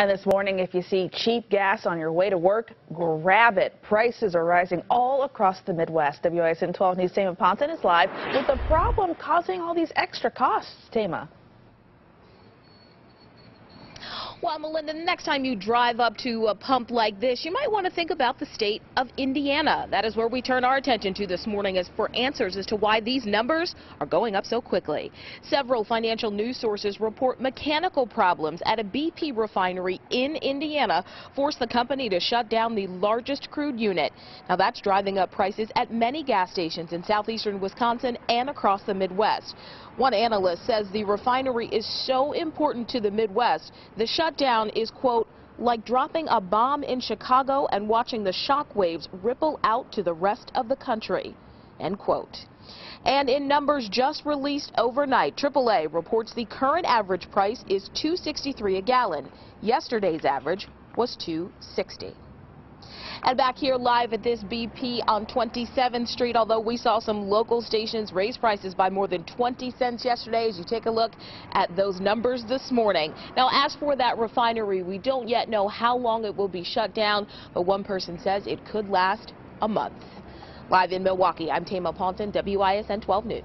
And this morning, if you see cheap gas on your way to work, grab it. Prices are rising all across the Midwest. WISN 12 News' Thema Ponton is live with the problem causing all these extra costs. Thema. Well, Melinda, the next time you drive up to a pump like this, you might want to think about the state of Indiana. That is where we turn our attention to this morning as for answers as to why these numbers are going up so quickly. Several financial news sources report mechanical problems at a BP refinery in Indiana forced the company to shut down the largest crude unit. Now that's driving up prices at many gas stations in southeastern Wisconsin and across the Midwest. One analyst says the refinery is so important to the Midwest, the shutdown is, quote, like dropping a bomb in Chicago and watching the shock waves ripple out to the rest of the country, end quote. And in numbers just released overnight, AAA reports the current average price is 263 a gallon. Yesterday's average was 260. And back here live at this BP on 27th Street, although we saw some local stations raise prices by more than 20 cents yesterday as you take a look at those numbers this morning. Now, as for that refinery, we don't yet know how long it will be shut down, but one person says it could last a month. Live in Milwaukee, I'm Thema Ponton, WISN 12 News.